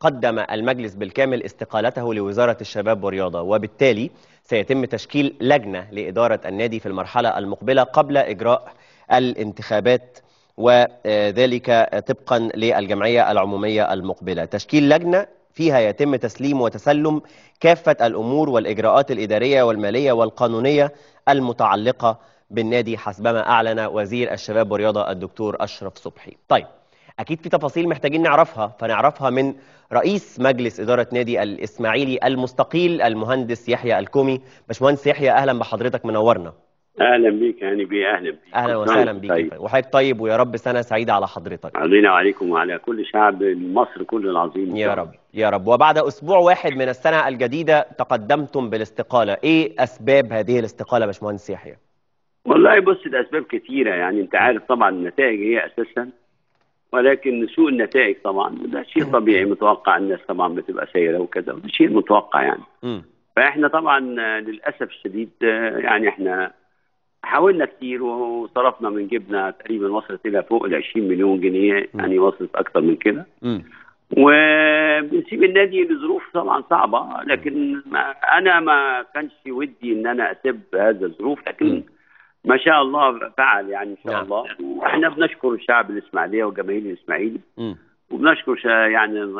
قدم المجلس بالكامل استقالته لوزارة الشباب والرياضة وبالتالي سيتم تشكيل لجنة لإدارة النادي في المرحلة المقبلة قبل إجراء الانتخابات وذلك طبقا للجمعية العمومية المقبلة. تشكيل لجنة فيها يتم تسليم وتسلم كافة الأمور والإجراءات الإدارية والمالية والقانونية المتعلقة بالنادي حسبما أعلن وزير الشباب والرياضة الدكتور أشرف صبحي. طيب أكيد في تفاصيل محتاجين نعرفها فنعرفها من رئيس مجلس إدارة نادي الإسماعيلي المستقيل المهندس يحيى الكومي. باشمهندس يحيى أهلا بحضرتك منورنا. أهلا بيك هاني بيه أهلا بيك. أهلا وسهلا بيك طيب. وحضرتك طيب ويا رب سنة سعيدة على حضرتك. علينا وعليكم وعلى كل شعب مصر كل العظيم. يا رب يا رب. وبعد أسبوع واحد من السنة الجديدة تقدمتم بالاستقالة. إيه أسباب هذه الاستقالة باشمهندس يحيى؟ والله بص الاسباب كثيره يعني. أنت عارف طبعا النتائج هي أساسا ولكن سوء النتائج طبعا. ده شيء طبيعي متوقع الناس طبعا بتبقى سيئة وكذا وده شيء متوقع يعني. فإحنا طبعا آه، للأسف الشديد آه، يعني إحنا حاولنا كتير وصرفنا من جيبنا تقريبا وصلت إلى فوق ال 20 مليون جنيه يعني وصلت أكتر من كده. وبنسيب النادي لظروف طبعا صعبة لكن ما أنا ما كانش ودي إن أنا اسيب هذا الظروف لكن ما شاء الله فعل يعني إن شاء نعم. الله وإحنا بنشكر الشعب الاسماعيليه وجماهير الإسماعيلي. وبنشكر يعني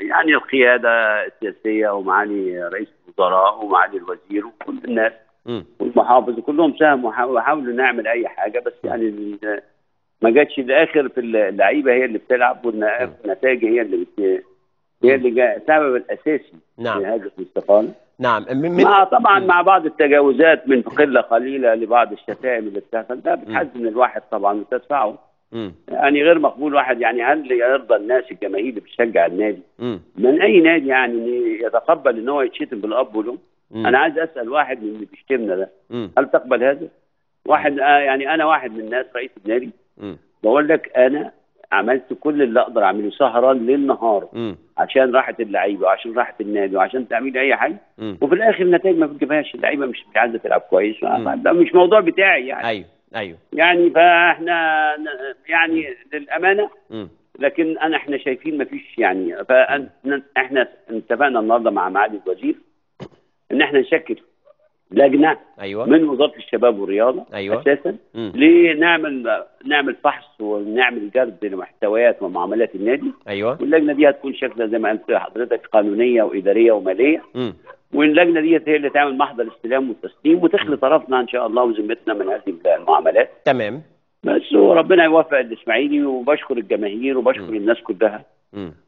يعني القيادة السياسية ومعالي رئيس الوزراء ومعالي الوزير وكل الناس مم. والمحافظ كلهم ساهموا وحاولوا نعمل أي حاجة بس يعني ما جاتش الآخر في اللعيبة هي اللي بتلعب والنتائج هي اللي بت... هي اللي. السبب الأساسي نعم. لهذه الاستقاله نعم من من- مع طبعا مع بعض التجاوزات من قلة قليلة لبعض الشتائم اللي بتحصل ده بتحزن الواحد طبعا وتدفعه مم. يعني غير مقبول واحد يعني هل يرضى الناس الجماهير اللي بتشجع النادي مم. من أي نادي يعني يتقبل إن هو يتشتم بالأب والأم. أنا عايز أسأل واحد من اللي بيشتمنا ده مم. هل تقبل هذا؟ واحد آه يعني أنا واحد من الناس رئيس النادي. بقول لك أنا عملت كل اللي أقدر أعمله سهران ليل نهار مم. عشان راحة اللعيبة وعشان راحة النادي وعشان تعميل أي حاجة. وفي الآخر النتائج ما بتجيبهاش. اللعيبة مش مش عايزة تلعب كويس. ده مش موضوع بتاعي يعني. أيوه أيوه. يعني فإحنا يعني للأمانة. لكن أنا إحنا شايفين ما فيش يعني. فاحنا اتفقنا النهارده مع معالي الوزير إن إحنا نشكل لجنة أيوه من وزارة الشباب والرياضة أيوة. أساسا مم. لنعمل نعمل فحص ونعمل جرد لمحتويات ومعاملات النادي أيوه واللجنة دي هتكون شكلها زي ما قلت لحضرتك قانونية وإدارية ومالية مم. واللجنة دي هي اللي تعمل محضر استلام والتسليم وتخلي طرفنا إن شاء الله وذمتنا من هذه المعاملات تمام بس وربنا يوفق الإسماعيلي وبشكر الجماهير وبشكر الناس كلها.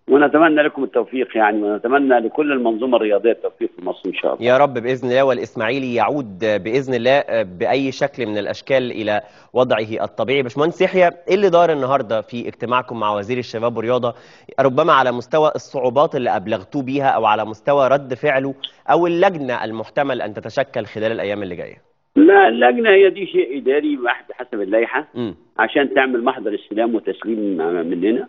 ونتمنى لكم التوفيق يعني ونتمنى لكل المنظومة الرياضية التوفيق في مصر إن شاء الله. يا رب بإذن الله والإسماعيلي يعود بإذن الله بأي شكل من الأشكال إلى وضعه الطبيعي. باشمهندس يحيى إيه اللي دار النهارده في اجتماعكم مع وزير الشباب والرياضة؟ ربما على مستوى الصعوبات اللي أبلغتوه بيها أو على مستوى رد فعله أو اللجنة المحتمل أن تتشكل خلال الأيام اللي جاية؟ لا اللجنة هي دي شيء إداري بحث حسب اللائحة امم عشان تعمل محضر استلام وتسليم مننا.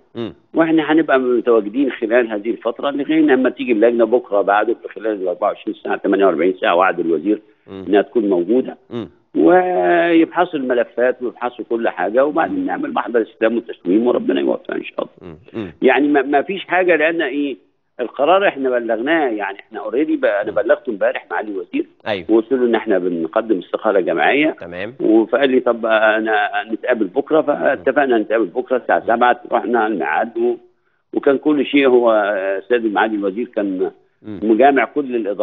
وإحنا هنبقى متواجدين خلال هذه الفترة لغاية لما تيجي اللجنة بكرة بعده في خلال ال 24 ساعة 48 ساعة وعد الوزير مم. إنها تكون موجودة. امم ويبحثوا الملفات ويبحثوا كل حاجة وبعدين نعمل محضر استلام وتسليم وربنا يوفق إن شاء الله. يعني ما, ما فيش حاجة لأن إيه القرار إحنا بلغناه يعني إحنا اوريدي أنا بلغته امبارح معالي الوزير. أيوه. وقلت له إن إحنا بنقدم استقالة جماعية. تمام. فقال لي طب أنا نتقابل بكرة فاتفقنا نتقابل بكرة الساعة 7 رحنا الميعاد و... وكان كل شيء هو سيد معالي الوزير كان. مجامع كل الاداره